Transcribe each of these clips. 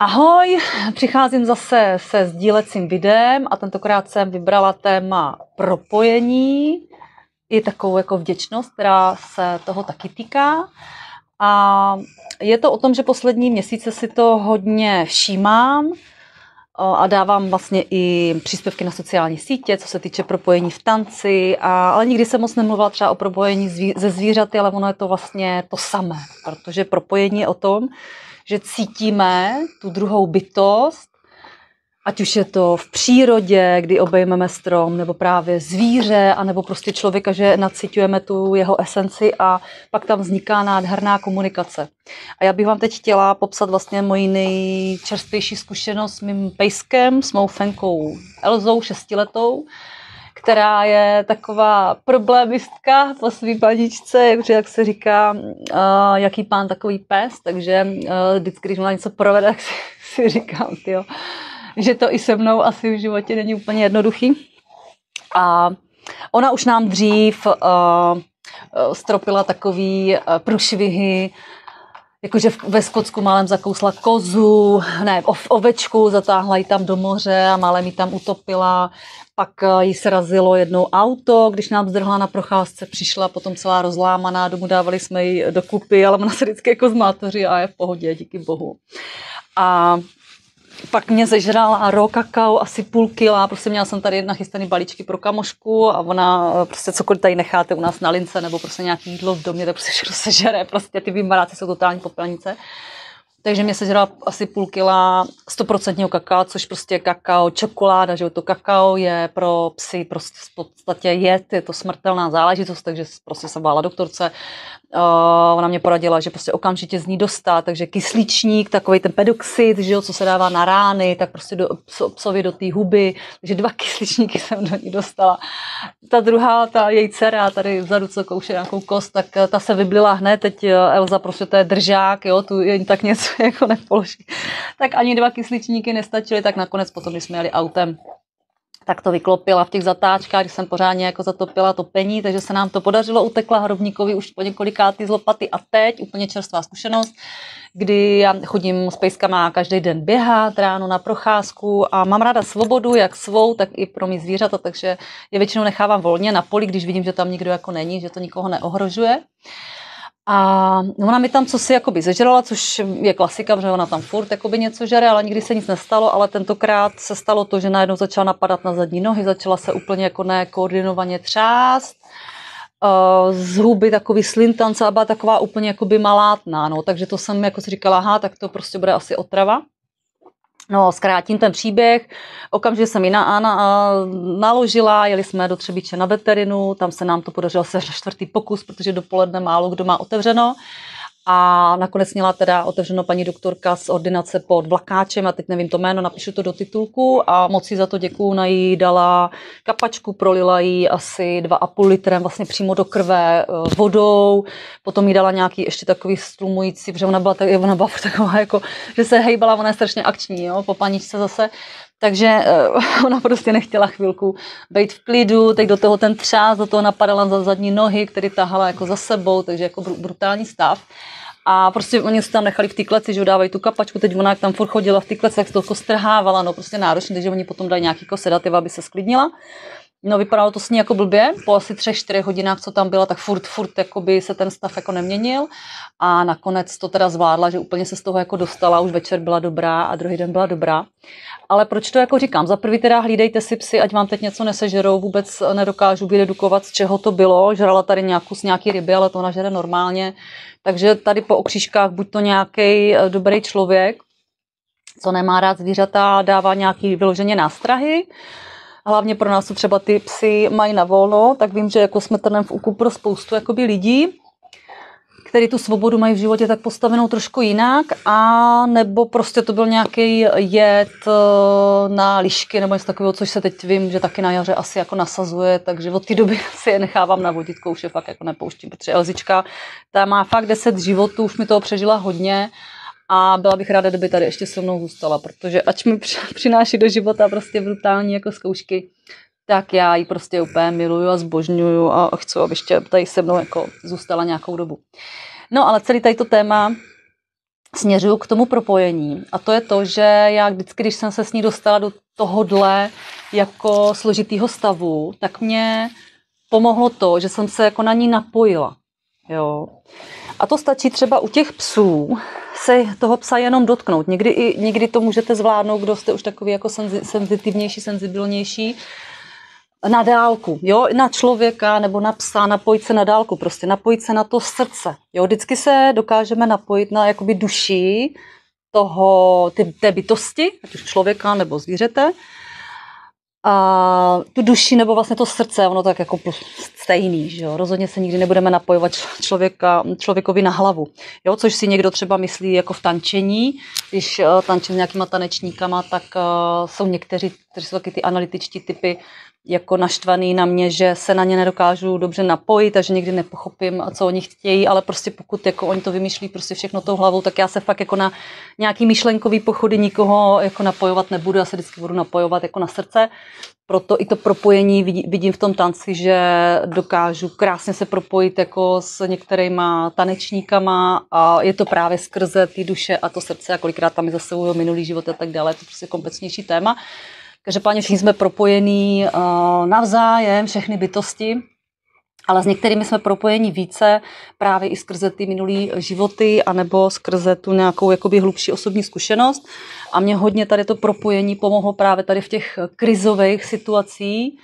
Ahoj, přicházím zase se sdílecím videem a tentokrát jsem vybrala téma propojení. Je takovou jako vděčnost, která se toho taky týká. A je to o tom, že poslední měsíce si to hodně všímám a dávám vlastně i příspěvky na sociální sítě, co se týče propojení v tanci, a, ale nikdy jsem moc nemluvila třeba o propojení zví, ze zvířaty, ale ono je to vlastně to samé, protože propojení je o tom, že cítíme tu druhou bytost, ať už je to v přírodě, kdy obejmeme strom, nebo právě zvíře, anebo prostě člověka, že nacitujeme tu jeho esenci a pak tam vzniká nádherná komunikace. A já bych vám teď chtěla popsat vlastně moji nejčerstvější zkušenost s mým pejskem, s mou fenkou Elzou, šestiletou, která je taková problémistka po svý paničce, jak, jak se říká, uh, jaký pán takový pes, takže uh, vždycky, když má něco provede, tak si, si říkám, tyjo, že to i se mnou asi v životě není úplně jednoduchý. A ona už nám dřív uh, stropila takový průšvihy, jakože ve Skotsku málem zakousla kozu, ne, ovečku, zatáhla ji tam do moře a málem ji tam utopila. Pak eh, jí se razilo jednou auto, když nám zdrhla na procházce, přišla potom celá rozlámaná, domů dávali jsme ji do kupy, ale ona se vždycky jako zmátoří a je v pohodě, díky bohu. A pak mě zežrala ro kakao, asi půl kila, prostě měla jsem tady nachystaný balíčky pro kamošku a ona eh, prostě cokoliv tady necháte u nás na lince nebo prostě nějaký jídlo v domě, tak prostě všechno sežere, prostě ty vymbaráci jsou totální popelnice. Takže mě sežrala asi půl kila 100% kakao, což prostě kakao, čokoláda, že to kakao je pro psy prostě v podstatě jed, je to smrtelná záležitost, takže prostě jsem bála doktorce. Uh, ona mě poradila, že prostě okamžitě z ní dostat, takže kyslíčník, takový ten pedoxid, že jo, co se dává na rány, tak prostě do, psovi do té huby, takže dva kysličníky jsem do ní dostala. Ta druhá, ta její dcera, tady vzadu, co kouše nějakou kost, tak ta se vyblila hned, teď Elza prostě to je držák, jo, tu jen tak něco jako nepoloží. Tak ani dva kysličníky nestačily, tak nakonec potom, když jsme jeli autem, tak to vyklopila v těch zatáčkách, když jsem pořádně jako zatopila topení, takže se nám to podařilo, utekla hrobníkovi už po několikátý z lopaty a teď úplně čerstvá zkušenost, kdy já chodím s pejskama každý den běhat ráno na procházku a mám ráda svobodu, jak svou, tak i pro mý zvířata, takže je většinou nechávám volně na poli, když vidím, že tam nikdo jako není, že to nikoho neohrožuje. A ona mi tam co si jakoby zežrala, což je klasika, že ona tam furt jakoby něco žere, ale nikdy se nic nestalo, ale tentokrát se stalo to, že najednou začala napadat na zadní nohy, začala se úplně jako nekoordinovaně třást, z huby takový slintance a byla taková úplně jakoby malátná, no, takže to jsem jako si říkala, aha, tak to prostě bude asi otrava. No, zkrátím ten příběh. Okamžitě jsem ji na, na, naložila, jeli jsme do Třebíče na veterinu, tam se nám to podařilo se čtvrtý pokus, protože dopoledne málo kdo má otevřeno a nakonec měla teda otevřeno paní doktorka z ordinace pod Vlakáčem a teď nevím to jméno, napíšu to do titulku a moc si za to děkuju, na jí dala kapačku, prolila jí asi 2,5 litrem vlastně přímo do krve eh, vodou, potom jí dala nějaký ještě takový stlumující, protože ona byla, tak, ona byla taková jako, že se hejbala, ona je strašně akční, jo, po paničce zase, takže uh, ona prostě nechtěla chvilku být v klidu, teď do toho ten třás, do toho napadala za zadní nohy, který tahala jako za sebou, takže jako brutální stav. A prostě oni se tam nechali v té kleci, že dávají tu kapačku, teď ona jak tam furt chodila v té kleci, jak se to jako strhávala, no prostě náročně, takže oni potom dají nějaký jako aby se sklidnila. No vypadalo to s ní jako blbě, po asi třech, čtyřech hodinách, co tam byla, tak furt, furt jakoby se ten stav jako neměnil a nakonec to teda zvládla, že úplně se z toho jako dostala, už večer byla dobrá a druhý den byla dobrá. Ale proč to jako říkám? Za prvý teda hlídejte si psy, ať vám teď něco nesežerou, vůbec nedokážu vydedukovat, z čeho to bylo. Žrala tady nějakou z nějaký ryby, ale to ona žere normálně. Takže tady po okřížkách buď to nějaký eh, dobrý člověk, co nemá rád zvířata, dává nějaký vyloženě nástrahy, hlavně pro nás, co třeba ty psy mají na volno, tak vím, že jako jsme trnem v úku pro spoustu jakoby lidí, který tu svobodu mají v životě tak postavenou trošku jinak, a nebo prostě to byl nějaký jed eh, na lišky nebo něco takového, což se teď vím, že taky na jaře asi jako nasazuje, takže od té doby si je nechávám navodit, kouše fakt jako nepouštím, protože Elzička, ta má fakt 10 životů, už mi toho přežila hodně, a byla bych ráda, kdyby tady ještě se mnou zůstala, protože ač mi přináší do života prostě brutální jako zkoušky, tak já ji prostě úplně miluju a zbožňuju a chci, aby ještě tady se mnou jako zůstala nějakou dobu. No ale celý tady to téma směřuju k tomu propojení. A to je to, že já vždycky, když jsem se s ní dostala do tohohle jako složitýho stavu, tak mě pomohlo to, že jsem se jako na ní napojila. Jo. A to stačí třeba u těch psů se toho psa jenom dotknout. Někdy, i, někdy to můžete zvládnout, kdo jste už takový jako senzitivnější, senzibilnější, na dálku, jo, na člověka nebo na psa, napojit se na dálku, prostě napojit se na to srdce, jo, vždycky se dokážeme napojit na jakoby duši toho, ty, té bytosti, ať už člověka nebo zvířete, a tu duši nebo vlastně to srdce, ono tak jako stejný, že jo? rozhodně se nikdy nebudeme napojovat člověka, člověkovi na hlavu, jo? což si někdo třeba myslí jako v tančení, když uh, tančím s nějakýma tanečníkama, tak uh, jsou někteří, kteří jsou taky ty analytičtí typy, jako naštvaný na mě, že se na ně nedokážu dobře napojit, takže někdy nepochopím, co oni chtějí, ale prostě pokud jako oni to vymýšlí prostě všechno tou hlavou, tak já se fakt jako na nějaký myšlenkový pochody nikoho jako napojovat nebudu, já se vždycky budu napojovat jako na srdce. Proto i to propojení vidím v tom tanci, že dokážu krásně se propojit jako s některýma tanečníkama a je to právě skrze ty duše a to srdce a kolikrát tam je zase minulý život a tak dále, je prostě komplexnější téma. Každopádně všichni jsme propojení uh, navzájem, všechny bytosti, ale s některými jsme propojeni více právě i skrze ty minulé životy anebo skrze tu nějakou jakoby hlubší osobní zkušenost. A mě hodně tady to propojení pomohlo právě tady v těch krizových situacích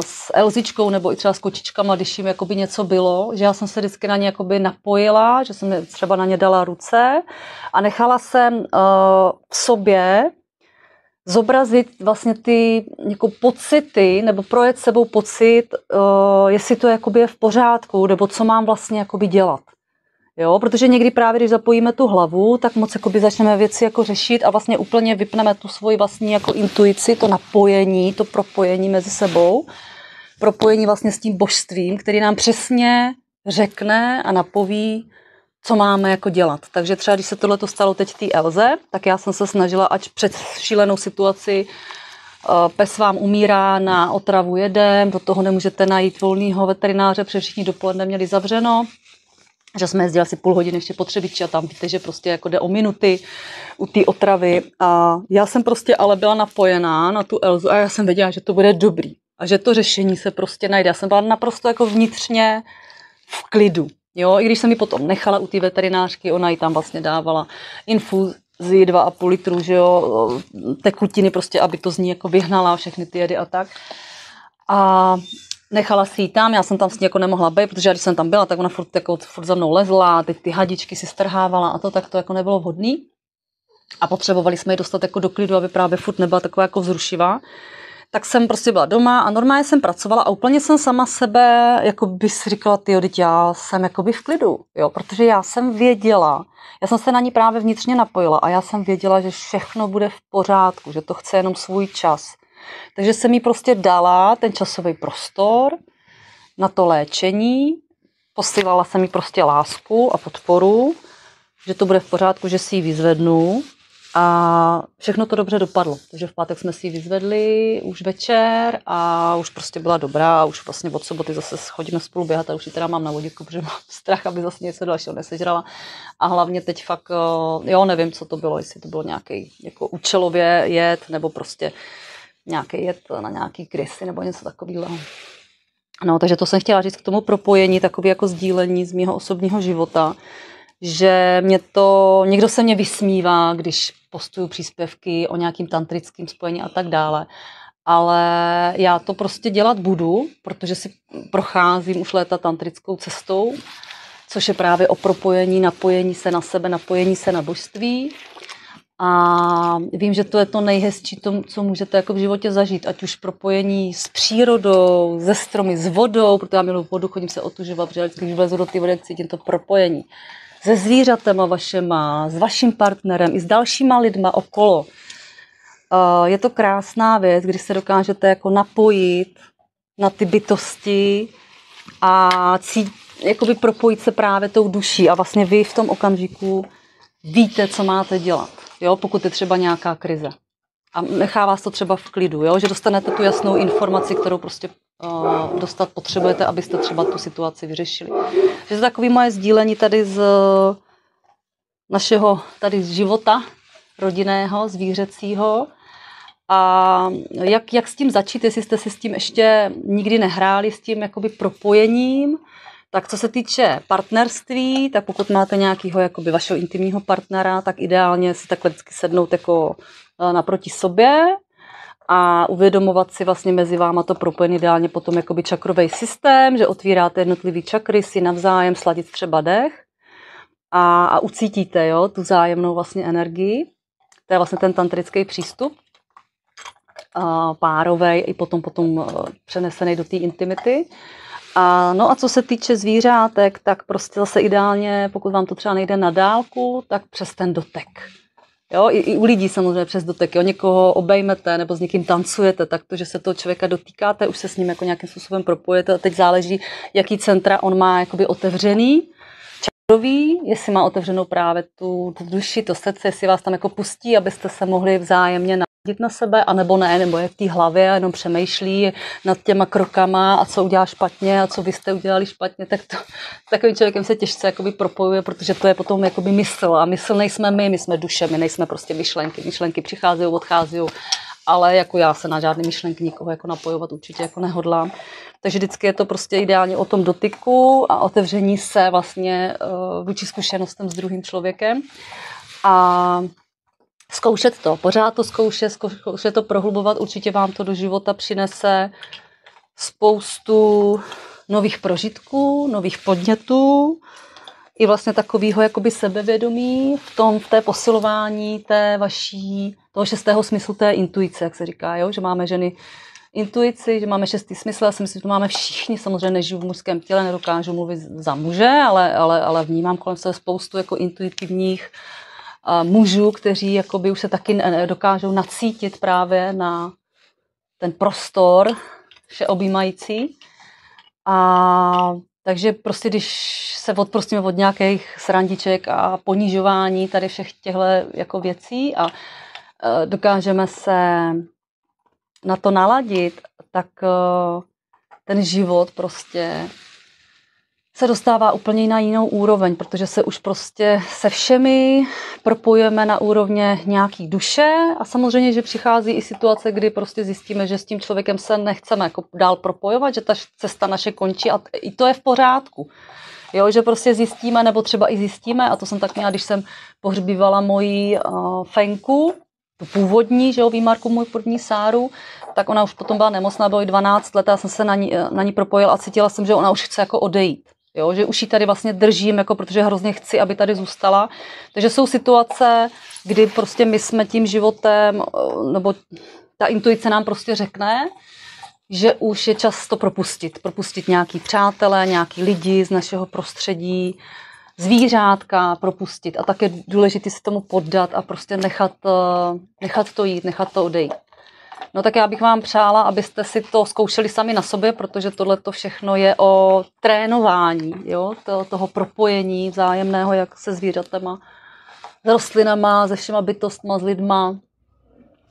s Elzičkou nebo i třeba s kočičkama, když jim jakoby něco bylo, že já jsem se vždycky na ně jakoby napojila, že jsem třeba na ně dala ruce a nechala jsem uh, v sobě zobrazit vlastně ty jako pocity nebo projet sebou pocit, uh, jestli to jakoby je v pořádku, nebo co mám vlastně jakoby dělat. Jo, protože někdy právě, když zapojíme tu hlavu, tak moc jakoby začneme věci jako řešit a vlastně úplně vypneme tu svoji vlastní jako intuici, to napojení, to propojení mezi sebou, propojení vlastně s tím božstvím, který nám přesně řekne a napoví, co máme jako dělat. Takže třeba, když se tohle stalo teď té Elze, tak já jsem se snažila, ať před šílenou situaci eh, pes vám umírá na otravu jedem, do toho nemůžete najít volného veterináře, protože všichni dopoledne měli zavřeno, že jsme jezdili asi půl hodiny ještě potřebiči a tam víte, že prostě jako jde o minuty u té otravy a já jsem prostě ale byla napojená na tu Elzu a já jsem věděla, že to bude dobrý a že to řešení se prostě najde. Já jsem byla naprosto jako vnitřně v klidu. Jo, i když jsem ji potom nechala u té veterinářky, ona ji tam vlastně dávala infuzi 2,5 litru, že jo, tekutiny prostě, aby to z ní jako vyhnala všechny ty jedy a tak. A nechala si ji tam, já jsem tam s ní jako nemohla být, protože když jsem tam byla, tak ona furt, jako, furt za mnou lezla, teď ty hadičky si strhávala a to, tak to jako nebylo vhodný. A potřebovali jsme ji dostat jako do klidu, aby právě furt nebyla taková jako vzrušivá tak jsem prostě byla doma a normálně jsem pracovala a úplně jsem sama sebe, jako by si říkala, ty teď já jsem jakoby v klidu, jo, protože já jsem věděla, já jsem se na ní právě vnitřně napojila a já jsem věděla, že všechno bude v pořádku, že to chce jenom svůj čas. Takže jsem jí prostě dala ten časový prostor na to léčení, posílala jsem jí prostě lásku a podporu, že to bude v pořádku, že si ji vyzvednu a všechno to dobře dopadlo. Takže v pátek jsme si ji vyzvedli už večer a už prostě byla dobrá a už vlastně od soboty zase chodíme spolu běhat a už ji teda mám na vodítku, protože mám strach, aby zase něco dalšího nesežrala. A hlavně teď fakt, eh, jo, nevím, co to bylo, jestli to bylo nějaký jako účelově jet nebo prostě nějaký jet na nějaký krysy nebo něco takového. No, takže to jsem chtěla říct k tomu propojení, takový jako sdílení z mého osobního života, že mě to, někdo se mě vysmívá, když postuju příspěvky o nějakým tantrickým spojení a tak dále. Ale já to prostě dělat budu, protože si procházím už léta tantrickou cestou, což je právě o propojení, napojení se na sebe, napojení se na božství. A vím, že to je to nejhezčí, to, co můžete jako v životě zažít, ať už propojení s přírodou, ze stromy, s vodou, protože já miluji vodu, chodím se otužovat, protože vždycky, když vlezu do té vody, cítím to propojení se zvířatama vašema, s vaším partnerem i s dalšíma lidma okolo. Je to krásná věc, když se dokážete jako napojit na ty bytosti a cít, jakoby propojit se právě tou duší a vlastně vy v tom okamžiku víte, co máte dělat, jo, pokud je třeba nějaká krize. A nechá vás to třeba v klidu, jo, že dostanete tu jasnou informaci, kterou prostě dostat potřebujete, abyste třeba tu situaci vyřešili. Takže takové moje sdílení tady z, našeho tady života rodinného, zvířecího. A jak, jak s tím začít, jestli jste si s tím ještě nikdy nehráli, s tím jakoby propojením, tak co se týče partnerství, tak pokud máte nějakého jakoby vašeho intimního partnera, tak ideálně si takhle vždycky sednout jako eh, naproti sobě a uvědomovat si vlastně mezi váma to propojený ideálně potom jakoby čakrový systém, že otvíráte jednotlivý čakry, si navzájem sladit třeba dech a, a ucítíte jo, tu zájemnou vlastně energii. To je vlastně ten tantrický přístup párovej i potom, potom eh, přenesený do té intimity. A, no a co se týče zvířátek, tak prostě zase ideálně, pokud vám to třeba nejde na dálku, tak přes ten dotek. Jo, i, i u lidí samozřejmě přes dotek. Jo, někoho obejmete nebo s někým tancujete, tak to, že se toho člověka dotýkáte, už se s ním jako nějakým způsobem propojete. A teď záleží, jaký centra on má jakoby otevřený, čakrový, jestli má otevřenou právě tu, tu duši, to srdce, jestli vás tam jako pustí, abyste se mohli vzájemně jít na sebe, anebo ne, nebo je v té hlavě a jenom přemýšlí nad těma krokama a co udělá špatně a co vy jste udělali špatně, tak to takovým člověkem se těžce jakoby propojuje, protože to je potom jakoby mysl a mysl nejsme my, my jsme duše, my nejsme prostě myšlenky, myšlenky přicházejí, odcházejí, ale jako já se na žádné myšlenky nikoho jako napojovat určitě jako nehodlám. Takže vždycky je to prostě ideálně o tom dotyku a otevření se vlastně uh, vůči zkušenostem s druhým člověkem. A zkoušet to, pořád to zkoušet, zkoušet to prohlubovat, určitě vám to do života přinese spoustu nových prožitků, nových podnětů, i vlastně takového jakoby sebevědomí v tom, v té posilování té vaší, toho šestého smyslu té intuice, jak se říká, jo? že máme ženy intuici, že máme šestý smysl. Já si myslím, že to máme všichni. Samozřejmě nežiju v mužském těle, nedokážu mluvit za muže, ale, ale, ale vnímám kolem sebe spoustu jako intuitivních mužů, kteří jakoby už se taky dokážou nacítit právě na ten prostor všeobjímající. A takže prostě, když se odprostíme od nějakých srandiček a ponižování tady všech těchto jako věcí a e, dokážeme se na to naladit, tak e, ten život prostě se dostává úplně na jinou úroveň, protože se už prostě se všemi propojujeme na úrovně nějaký duše a samozřejmě, že přichází i situace, kdy prostě zjistíme, že s tím člověkem se nechceme jako dál propojovat, že ta cesta naše končí a i to je v pořádku. Jo, že prostě zjistíme, nebo třeba i zjistíme, a to jsem tak měla, když jsem pohřbívala moji uh, fenku, tu původní, že jo, výmarku můj první sáru, tak ona už potom byla nemocná, bylo 12 let, já jsem se na ní, na ní propojila a cítila jsem, že ona už chce jako odejít. Jo, že už ji tady vlastně držím, jako protože hrozně chci, aby tady zůstala. Takže jsou situace, kdy prostě my jsme tím životem, nebo ta intuice nám prostě řekne, že už je čas to propustit. Propustit nějaký přátelé, nějaký lidi z našeho prostředí, zvířátka propustit. A tak je důležité se tomu poddat a prostě nechat, nechat to jít, nechat to odejít. No tak já bych vám přála, abyste si to zkoušeli sami na sobě, protože tohle to všechno je o trénování, jo? To, toho propojení vzájemného, jak se zvířatama, s rostlinama, se všema bytostma, s lidma.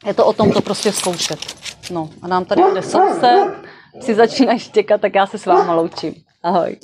Je to o tom to prostě zkoušet. No a nám tady jde soused, si začínají štěkat, tak já se s váma loučím. Ahoj.